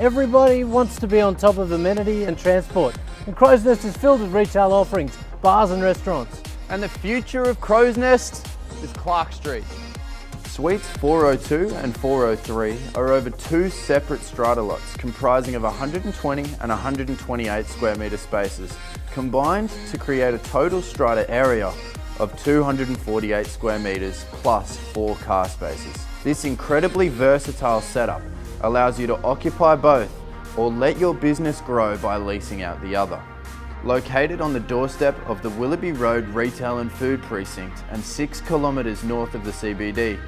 Everybody wants to be on top of amenity and transport, and Crow's Nest is filled with retail offerings, bars and restaurants. And the future of Crow's Nest is Clarke Street. Suites 402 and 403 are over two separate strata lots comprising of 120 and 128 square metre spaces, combined to create a total strata area of 248 square metres plus four car spaces. This incredibly versatile setup allows you to occupy both or let your business grow by leasing out the other. Located on the doorstep of the Willoughby Road Retail and Food Precinct and 6 kilometres north of the CBD,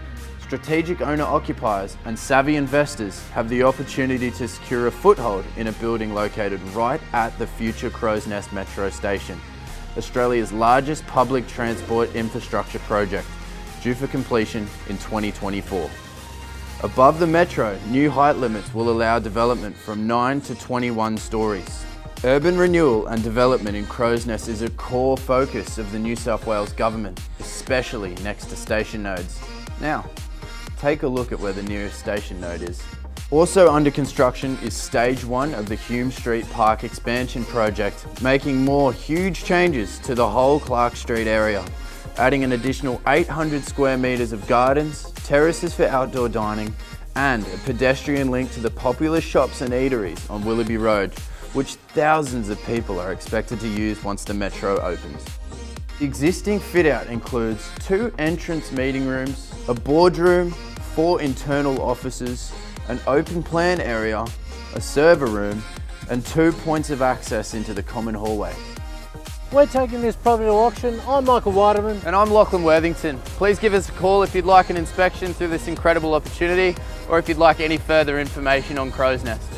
strategic owner-occupiers and savvy investors have the opportunity to secure a foothold in a building located right at the future Crow's Nest Metro Station, Australia's largest public transport infrastructure project, due for completion in 2024. Above the metro, new height limits will allow development from 9 to 21 stories. Urban renewal and development in Crow's Nest is a core focus of the New South Wales Government, especially next to station nodes. Now, take a look at where the nearest station node is. Also under construction is stage one of the Hume Street Park expansion project, making more huge changes to the whole Clarke Street area, adding an additional 800 square metres of gardens, terraces for outdoor dining, and a pedestrian link to the popular shops and eateries on Willoughby Road, which thousands of people are expected to use once the metro opens. The existing fit out includes two entrance meeting rooms, a boardroom, four internal offices, an open plan area, a server room, and two points of access into the common hallway. We're taking this property to auction. I'm Michael Weideman. And I'm Lachlan Worthington. Please give us a call if you'd like an inspection through this incredible opportunity or if you'd like any further information on Crow's Nest.